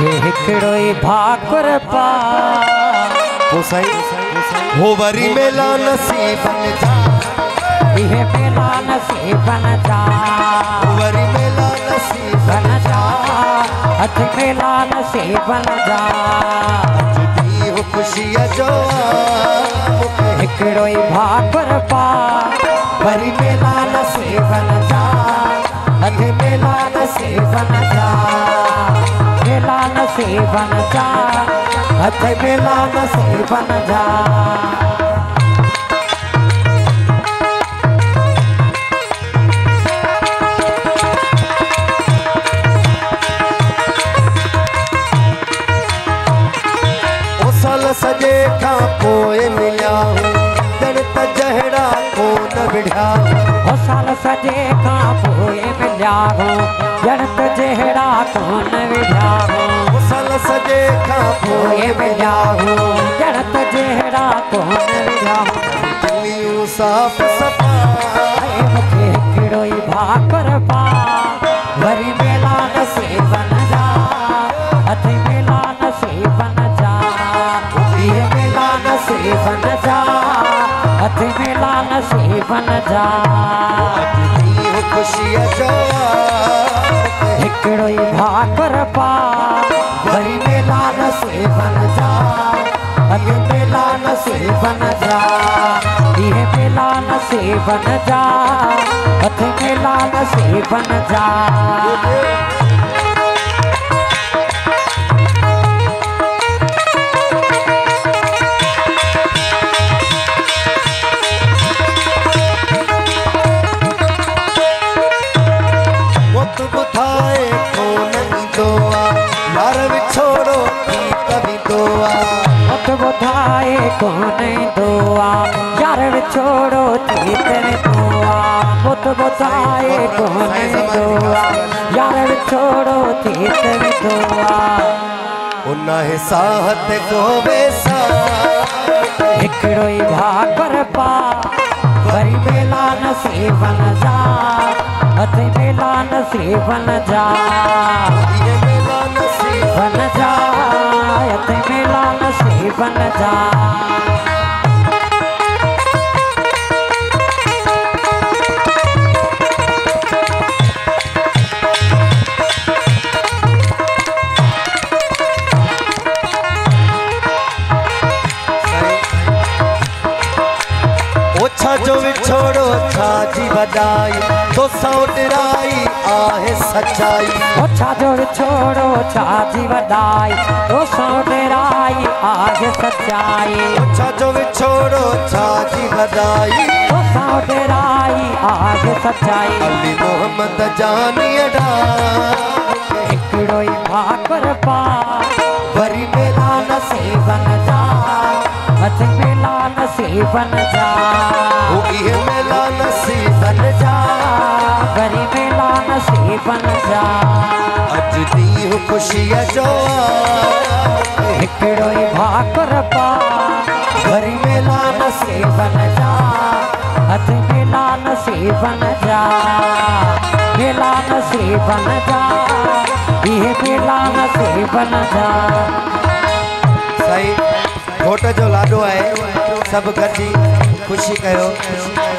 हिकिड़ो भाकुर पा। हो वरी मेला नसीबन जा। इहे मेला नसीबन जा। वरी मेला नसीबन बन जा। हथ मेला नसीबन जा। हो खुशिया जो मूंखे भाकुर पा। वरी मेला नसीबन जा। हथ मेला नसीबन जा। मेला नसीबन जा, हथ मेला नसीबन जा। ओ सजे खां पोइ मिलिया हूँ ॼण त जहिड़ा कोन विढ़िया मिलिया हो। ॼण त जहिड़ा कोन विढ़िया हो साफ़ सफ़ा मूंखे हिकिड़ो पा। वरी मेला नसीबन जा। हथ मेला नसीबन जा। इहे मेला नसीबन जा। हथ मेला नसीबन जा। दी जो हिकिड़ो ई पा। वरी मेला नसीबन जा। हथ मेला नसीबन जा। इहे मेला नसीबन जा। हथ मेला नसीबन जा। कोन दुआ यार विछोड़ो थी दुआ। मत ॿुधाए कोन दुआ। यार विछोड़ो थी दुआ। उन हिसाहत को वेसा हिकिड़ो पा वरी मेला नसीबन जा हथ मेला नसीबन जा मेला नसीब बन जा नसीबन जा जी तो सौ डिराई आहे सच्चाई। ओछा जोड़ छोड़ो छाजी वॾाई तो सौ डेराई आज सच्चाई। ओछा जो विछोड़ो छा जी बजाई तो सौ डेराई आज सच्चाई। अली मोहम्मद जानी अडा। हिकिड़ो भाकुर पा वरी मेला नसीबन जा हथ मेला नसीबन जा। मेला नसीब बन जा। वरी मेला नसीबन जा। अज दी हो खुशिया जो हिकिड़ो ई भाकुर पा वरी मेला नसीबन जा। हथ मेला नसीबन जा। मेला नसीबन जा। इहे मेला नसीबन जा। सही घोट जो लाॾो आहे सभु गॾिजी ख़ुशी कयो।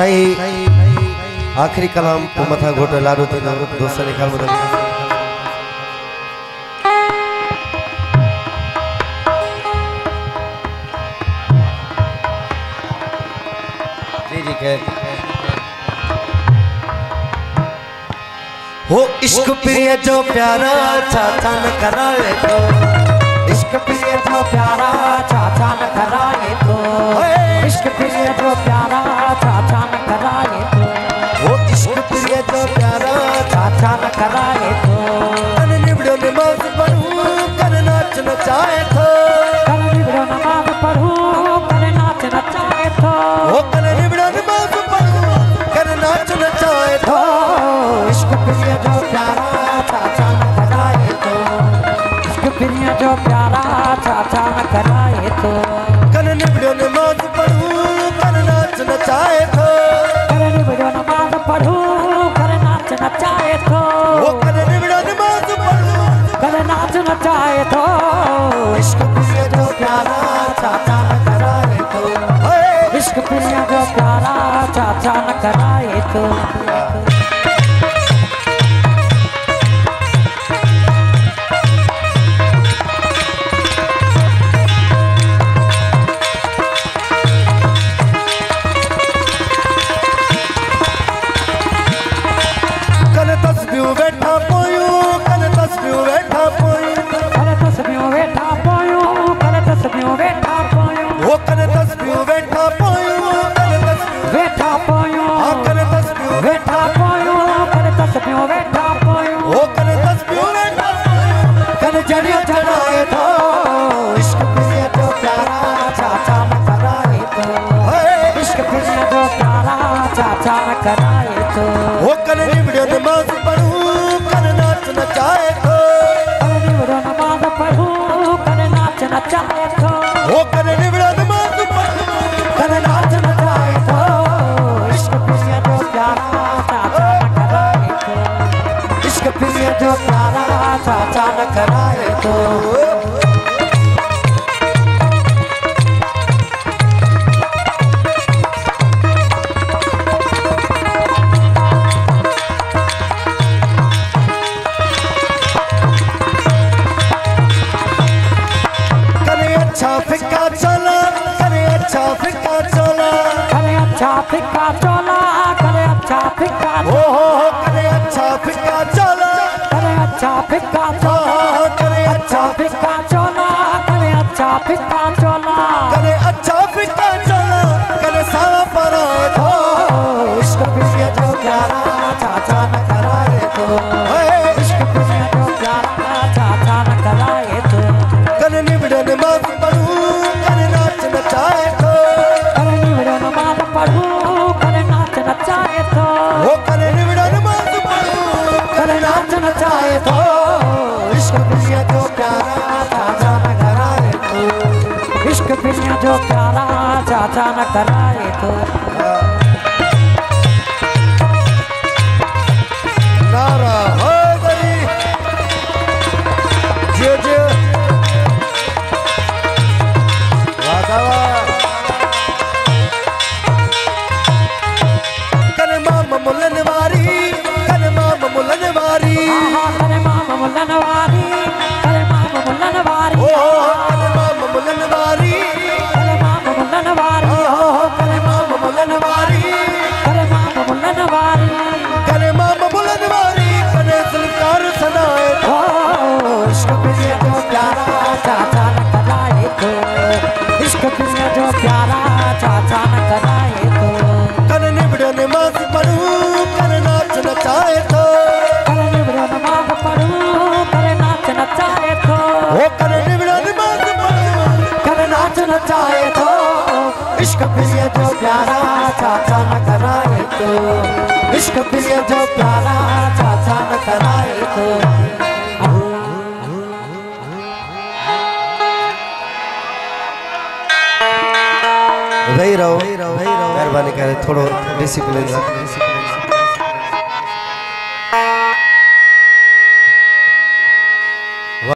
सही आख़िरी कलाम पोइ मथां घोट लाॾो थींदो दोस्त जे ख़्याल खैर। हो इश्क प्रिय जो प्यारा छाछा न कराए तो। इश्क प्रिय जो प्यारा, चाचा न कराए तो। इश्क प्रिय जो चाचा न riot. ta ta na karaya Pick up Krishna जो प्यारा चाचा न कराए तो चाहे तो इश्क प्रिय जो प्यारा चाचा न कराए तो इश्क प्रिय जो प्यारा चाचा न कराए तो। वही रहो वही रहो मेहरबानी करे, थोड़ो डिसिप्लिन